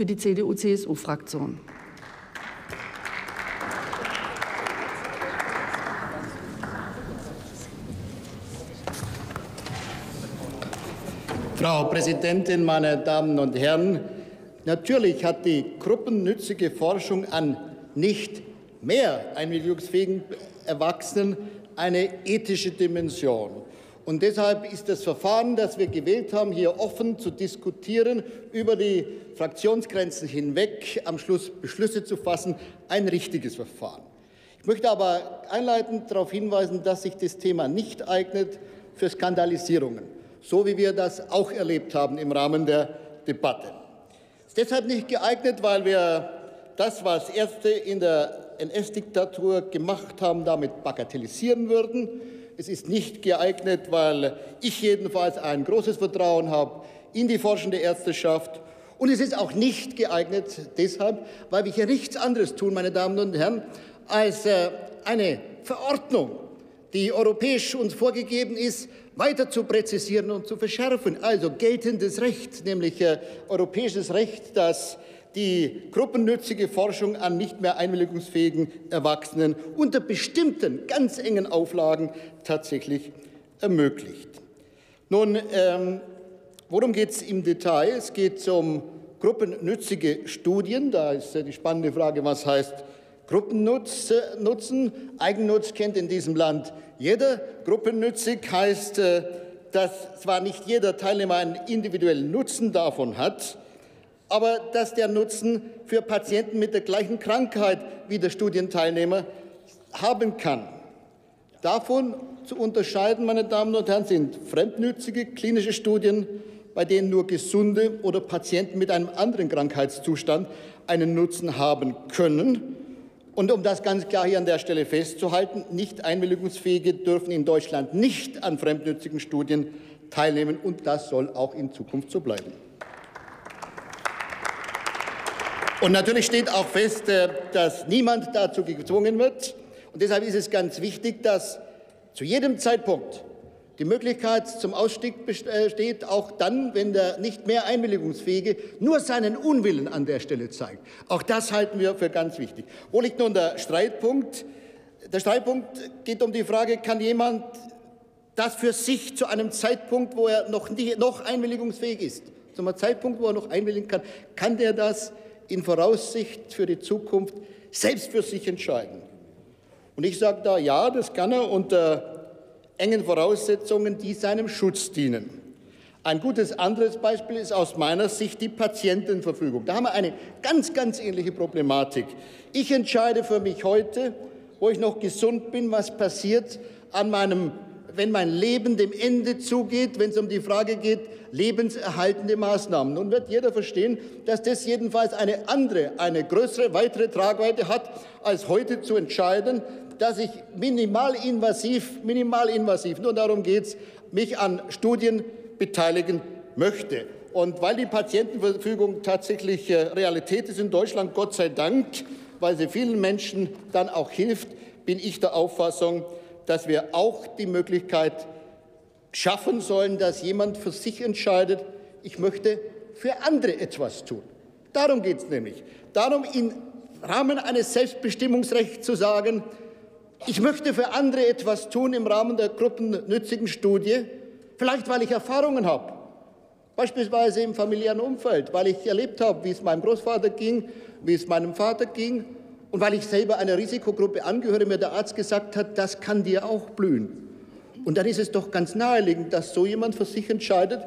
für die CDU-CSU-Fraktion. Frau Präsidentin, meine Damen und Herren! Natürlich hat die gruppennützige Forschung an nicht mehr einwilligungsfähigen Erwachsenen eine ethische Dimension. Und deshalb ist das Verfahren, das wir gewählt haben, hier offen zu diskutieren, über die Fraktionsgrenzen hinweg am Schluss Beschlüsse zu fassen, ein richtiges Verfahren. Ich möchte aber einleitend darauf hinweisen, dass sich das Thema nicht eignet für Skandalisierungen so wie wir das auch erlebt haben im Rahmen der Debatte. Es ist deshalb nicht geeignet, weil wir das, was Ärzte in der NS-Diktatur gemacht haben, damit bagatellisieren würden. Es ist nicht geeignet, weil ich jedenfalls ein großes Vertrauen habe in die forschende Ärzteschaft. Und es ist auch nicht geeignet deshalb, weil wir hier nichts anderes tun, meine Damen und Herren, als äh, eine Verordnung, die europäisch uns vorgegeben ist, weiter zu präzisieren und zu verschärfen. Also geltendes Recht, nämlich äh, europäisches Recht, das die gruppennützige Forschung an nicht mehr einwilligungsfähigen Erwachsenen unter bestimmten ganz engen Auflagen tatsächlich ermöglicht. Nun, ähm, worum geht es im Detail? Es geht um gruppennützige Studien. Da ist die spannende Frage, was heißt Gruppennutzen. Eigennutz kennt in diesem Land jeder. Gruppennützig heißt, äh, dass zwar nicht jeder Teilnehmer einen individuellen Nutzen davon hat, aber dass der Nutzen für Patienten mit der gleichen Krankheit wie der Studienteilnehmer haben kann. Davon zu unterscheiden, meine Damen und Herren, sind fremdnützige klinische Studien, bei denen nur Gesunde oder Patienten mit einem anderen Krankheitszustand einen Nutzen haben können und um das ganz klar hier an der Stelle festzuhalten, nicht Einwilligungsfähige dürfen in Deutschland nicht an fremdnützigen Studien teilnehmen, und das soll auch in Zukunft so bleiben. Und natürlich steht auch fest, äh, dass niemand dazu gezwungen wird. Und deshalb ist es ganz wichtig, dass zu jedem Zeitpunkt die Möglichkeit zum Ausstieg besteht, auch dann, wenn der nicht mehr Einwilligungsfähige nur seinen Unwillen an der Stelle zeigt. Auch das halten wir für ganz wichtig. Wo liegt nun der Streitpunkt? Der Streitpunkt geht um die Frage, kann jemand das für sich zu einem Zeitpunkt, wo er noch, nie, noch einwilligungsfähig ist, zu einem Zeitpunkt, wo er noch einwilligen kann, kann der das in Voraussicht für die Zukunft selbst für sich entscheiden? Und ich sage da, ja, das kann er unter engen Voraussetzungen, die seinem Schutz dienen. Ein gutes anderes Beispiel ist aus meiner Sicht die Patientenverfügung. Da haben wir eine ganz, ganz ähnliche Problematik. Ich entscheide für mich heute, wo ich noch gesund bin, was passiert an meinem, wenn mein Leben dem Ende zugeht, wenn es um die Frage geht, lebenserhaltende Maßnahmen. Nun wird jeder verstehen, dass das jedenfalls eine andere, eine größere, weitere Tragweite hat, als heute zu entscheiden, dass ich minimalinvasiv, minimalinvasiv, nur darum geht es, mich an Studien beteiligen möchte. Und weil die Patientenverfügung tatsächlich äh, Realität ist in Deutschland, Gott sei Dank, weil sie vielen Menschen dann auch hilft, bin ich der Auffassung, dass wir auch die Möglichkeit schaffen sollen, dass jemand für sich entscheidet, ich möchte für andere etwas tun. Darum geht es nämlich. Darum, im Rahmen eines Selbstbestimmungsrechts zu sagen, ich möchte für andere etwas tun im Rahmen der gruppennützigen Studie, vielleicht weil ich Erfahrungen habe, beispielsweise im familiären Umfeld, weil ich erlebt habe, wie es meinem Großvater ging, wie es meinem Vater ging und weil ich selber einer Risikogruppe angehöre, mir der Arzt gesagt hat, das kann dir auch blühen. Und dann ist es doch ganz naheliegend, dass so jemand für sich entscheidet,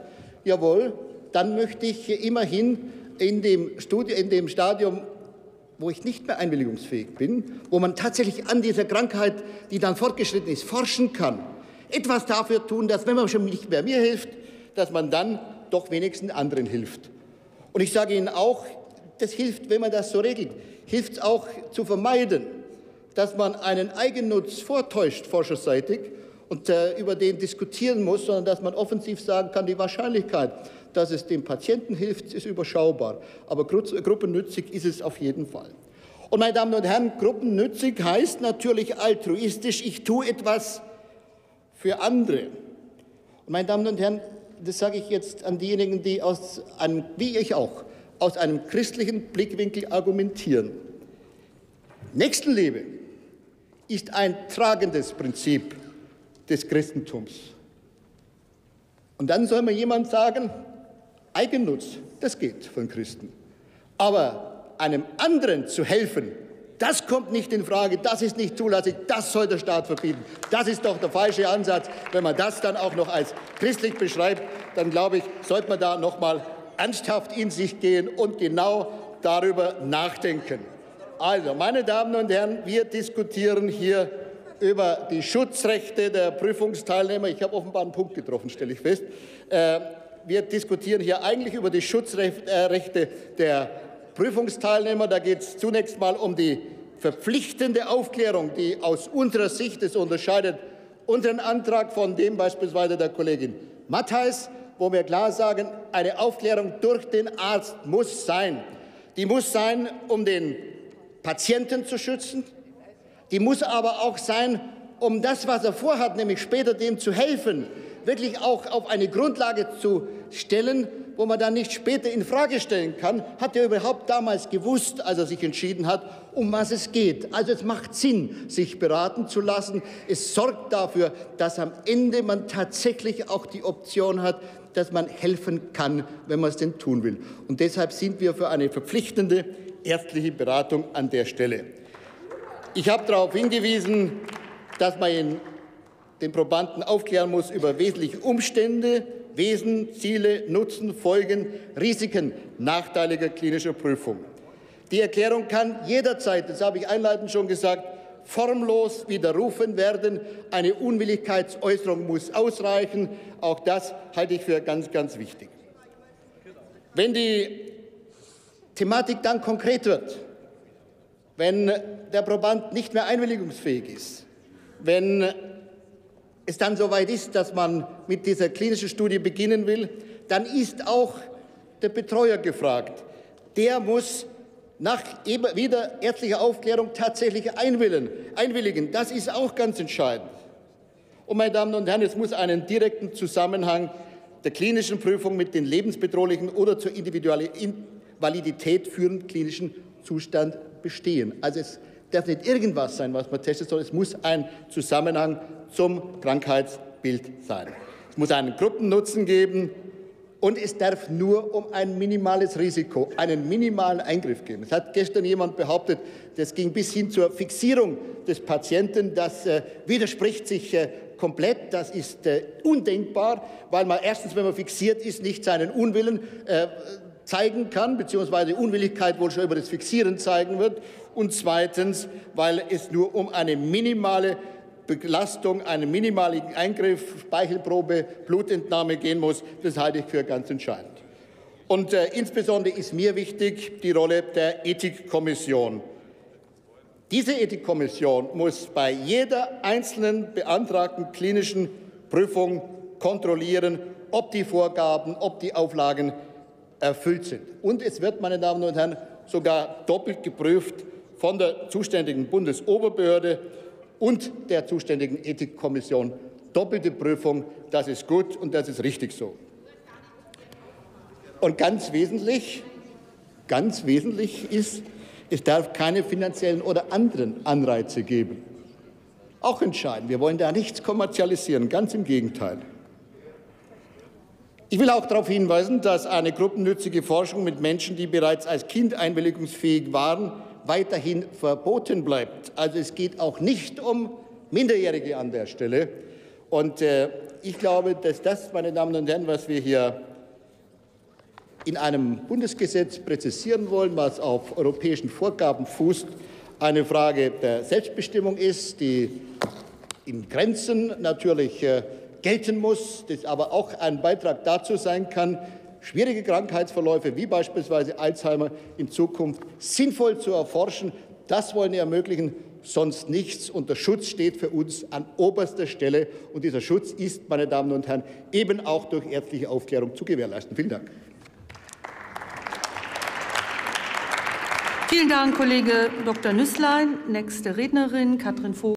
jawohl, dann möchte ich immerhin in dem, Studi in dem Stadium wo ich nicht mehr einwilligungsfähig bin, wo man tatsächlich an dieser Krankheit, die dann fortgeschritten ist, forschen kann, etwas dafür tun, dass wenn man schon nicht mehr mir hilft, dass man dann doch wenigstens anderen hilft. Und ich sage Ihnen auch, das hilft, wenn man das so regelt, hilft es auch zu vermeiden, dass man einen Eigennutz vortäuscht, forscherseitig, und äh, über den diskutieren muss, sondern dass man offensiv sagen kann, die Wahrscheinlichkeit, dass es dem Patienten hilft, ist überschaubar. Aber gruppennützig ist es auf jeden Fall. Und meine Damen und Herren, gruppennützig heißt natürlich altruistisch, ich tue etwas für andere. Und meine Damen und Herren, das sage ich jetzt an diejenigen, die aus einem, wie ich auch, aus einem christlichen Blickwinkel argumentieren. Nächstenliebe ist ein tragendes Prinzip des Christentums. Und dann soll mir jemand sagen, Eigennutz, das geht von Christen. Aber einem anderen zu helfen, das kommt nicht in Frage, das ist nicht zulässig, das soll der Staat verbieten. Das ist doch der falsche Ansatz. Wenn man das dann auch noch als christlich beschreibt, dann glaube ich, sollte man da noch mal ernsthaft in sich gehen und genau darüber nachdenken. Also, meine Damen und Herren, wir diskutieren hier über die Schutzrechte der Prüfungsteilnehmer. Ich habe offenbar einen Punkt getroffen, stelle ich fest. Äh, wir diskutieren hier eigentlich über die Schutzrechte der Prüfungsteilnehmer. Da geht es zunächst mal um die verpflichtende Aufklärung, die aus unserer Sicht, es unterscheidet unseren Antrag von dem beispielsweise der Kollegin Matthijs, wo wir klar sagen, eine Aufklärung durch den Arzt muss sein. Die muss sein, um den Patienten zu schützen. Die muss aber auch sein, um das, was er vorhat, nämlich später dem zu helfen, wirklich auch auf eine Grundlage zu stellen, wo man dann nicht später in Frage stellen kann, hat er überhaupt damals gewusst, als er sich entschieden hat, um was es geht. Also es macht Sinn, sich beraten zu lassen. Es sorgt dafür, dass am Ende man tatsächlich auch die Option hat, dass man helfen kann, wenn man es denn tun will. Und deshalb sind wir für eine verpflichtende ärztliche Beratung an der Stelle. Ich habe darauf hingewiesen, dass man den Probanden aufklären muss über wesentliche Umstände, Wesen, Ziele, Nutzen, Folgen, Risiken nachteiliger klinischer Prüfung. Die Erklärung kann jederzeit, das habe ich einleitend schon gesagt, formlos widerrufen werden. Eine Unwilligkeitsäußerung muss ausreichen. Auch das halte ich für ganz, ganz wichtig. Wenn die Thematik dann konkret wird, wenn der Proband nicht mehr einwilligungsfähig ist, wenn es dann soweit ist, dass man mit dieser klinischen Studie beginnen will, dann ist auch der Betreuer gefragt. Der muss nach wieder ärztlicher Aufklärung tatsächlich einwilligen. Das ist auch ganz entscheidend. Und meine Damen und Herren, es muss einen direkten Zusammenhang der klinischen Prüfung mit den lebensbedrohlichen oder zur Invalidität führenden klinischen Zustand bestehen. Also es darf nicht irgendwas sein, was man testet, sondern es muss ein Zusammenhang zum Krankheitsbild sein. Es muss einen Gruppennutzen geben und es darf nur um ein minimales Risiko, einen minimalen Eingriff geben. Es hat gestern jemand behauptet, das ging bis hin zur Fixierung des Patienten. Das äh, widerspricht sich äh, komplett. Das ist äh, undenkbar, weil man erstens, wenn man fixiert ist, nicht seinen Unwillen äh, zeigen kann, beziehungsweise Unwilligkeit wohl schon über das Fixieren zeigen wird. Und zweitens, weil es nur um eine minimale Belastung, einen minimalen Eingriff, Speichelprobe, Blutentnahme gehen muss. Das halte ich für ganz entscheidend. Und äh, insbesondere ist mir wichtig die Rolle der Ethikkommission. Diese Ethikkommission muss bei jeder einzelnen beantragten klinischen Prüfung kontrollieren, ob die Vorgaben, ob die Auflagen erfüllt sind. Und es wird, meine Damen und Herren, sogar doppelt geprüft von der zuständigen Bundesoberbehörde und der zuständigen Ethikkommission. Doppelte Prüfung, das ist gut und das ist richtig so. Und ganz wesentlich, ganz wesentlich ist, es darf keine finanziellen oder anderen Anreize geben. Auch entscheidend. Wir wollen da nichts kommerzialisieren, ganz im Gegenteil. Ich will auch darauf hinweisen, dass eine gruppennützige Forschung mit Menschen, die bereits als Kind einwilligungsfähig waren, weiterhin verboten bleibt. Also es geht auch nicht um Minderjährige an der Stelle. Und äh, ich glaube, dass das, meine Damen und Herren, was wir hier in einem Bundesgesetz präzisieren wollen, was auf europäischen Vorgaben fußt, eine Frage der Selbstbestimmung ist, die in Grenzen natürlich äh, gelten muss, das aber auch ein Beitrag dazu sein kann, schwierige Krankheitsverläufe wie beispielsweise Alzheimer in Zukunft sinnvoll zu erforschen. Das wollen wir ermöglichen, sonst nichts. Und der Schutz steht für uns an oberster Stelle. Und dieser Schutz ist, meine Damen und Herren, eben auch durch ärztliche Aufklärung zu gewährleisten. Vielen Dank. Vielen Dank, Kollege Dr. Nüßlein. Nächste Rednerin, Katrin Vogel.